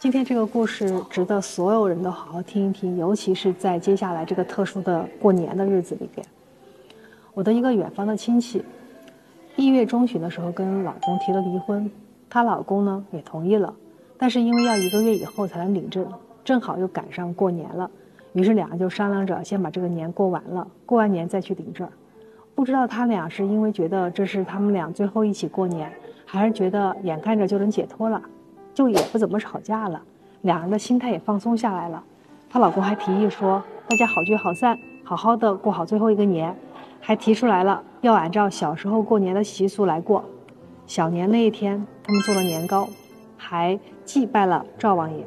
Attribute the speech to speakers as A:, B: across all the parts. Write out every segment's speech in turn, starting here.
A: 今天这个故事值得所有人都好好听一听，尤其是在接下来这个特殊的过年的日子里边。我的一个远方的亲戚，一月中旬的时候跟老公提了离婚，她老公呢也同意了，但是因为要一个月以后才能领证，正好又赶上过年了，于是两人就商量着先把这个年过完了，过完年再去领证。不知道他俩是因为觉得这是他们俩最后一起过年，还是觉得眼看着就能解脱了。就也不怎么吵架了，两人的心态也放松下来了。她老公还提议说，大家好聚好散，好好的过好最后一个年，还提出来了要按照小时候过年的习俗来过。小年那一天，他们做了年糕，还祭拜了赵王爷。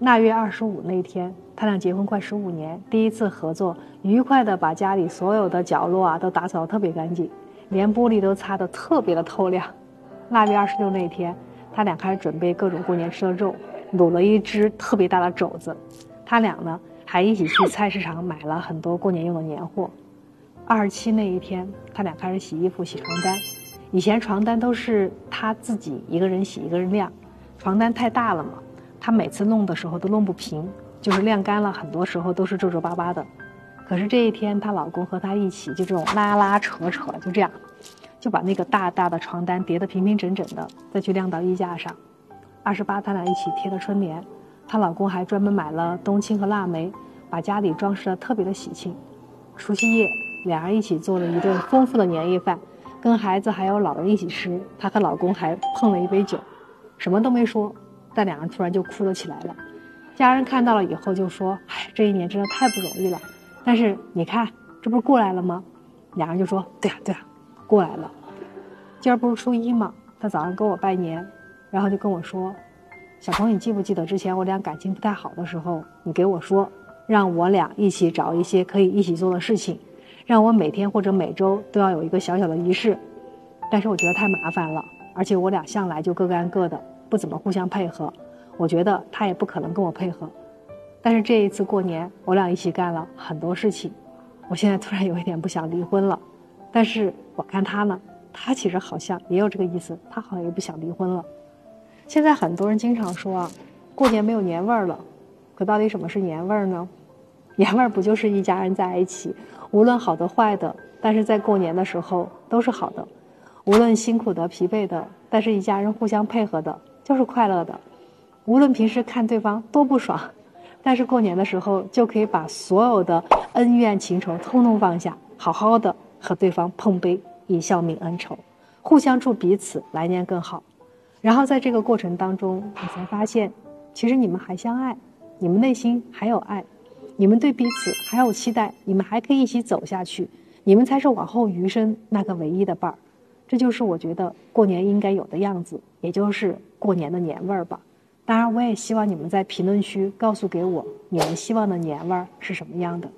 A: 腊月二十五那一天，他俩结婚快十五年，第一次合作，愉快的把家里所有的角落啊都打扫得特别干净，连玻璃都擦得特别的透亮。腊月二十六那一天。他俩开始准备各种过年吃的肉，卤了一只特别大的肘子。他俩呢还一起去菜市场买了很多过年用的年货。二十七那一天，他俩开始洗衣服、洗床单。以前床单都是他自己一个人洗一个人晾，床单太大了嘛，他每次弄的时候都弄不平，就是晾干了，很多时候都是皱皱巴巴的。可是这一天，她老公和她一起就这种拉拉扯扯，就这样。就把那个大大的床单叠得平平整整的，再去晾到衣架上。二十八，他俩一起贴了春联，她老公还专门买了冬青和腊梅，把家里装饰得特别的喜庆。除夕夜，两人一起做了一顿丰富的年夜饭，跟孩子还有老人一起吃。她和老公还碰了一杯酒，什么都没说，但两人突然就哭了起来了。家人看到了以后就说：“哎，这一年真的太不容易了。”但是你看，这不是过来了吗？两人就说：“对呀，对呀。”过来了，今儿不是初一吗？他早上跟我拜年，然后就跟我说：“小鹏，你记不记得之前我俩感情不太好的时候，你给我说，让我俩一起找一些可以一起做的事情，让我每天或者每周都要有一个小小的仪式。但是我觉得太麻烦了，而且我俩向来就各干各的，不怎么互相配合。我觉得他也不可能跟我配合。但是这一次过年，我俩一起干了很多事情，我现在突然有一点不想离婚了。”但是我看他呢，他其实好像也有这个意思，他好像也不想离婚了。现在很多人经常说啊，过年没有年味儿了。可到底什么是年味儿呢？年味儿不就是一家人在一起，无论好的坏的，但是在过年的时候都是好的；无论辛苦的疲惫的，但是一家人互相配合的，就是快乐的；无论平时看对方多不爽，但是过年的时候就可以把所有的恩怨情仇通通放下，好好的。和对方碰杯，以笑泯恩仇，互相祝彼此来年更好。然后在这个过程当中，你才发现，其实你们还相爱，你们内心还有爱，你们对彼此还有期待，你们还可以一起走下去，你们才是往后余生那个唯一的伴儿。这就是我觉得过年应该有的样子，也就是过年的年味儿吧。当然，我也希望你们在评论区告诉给我，你们希望的年味儿是什么样的。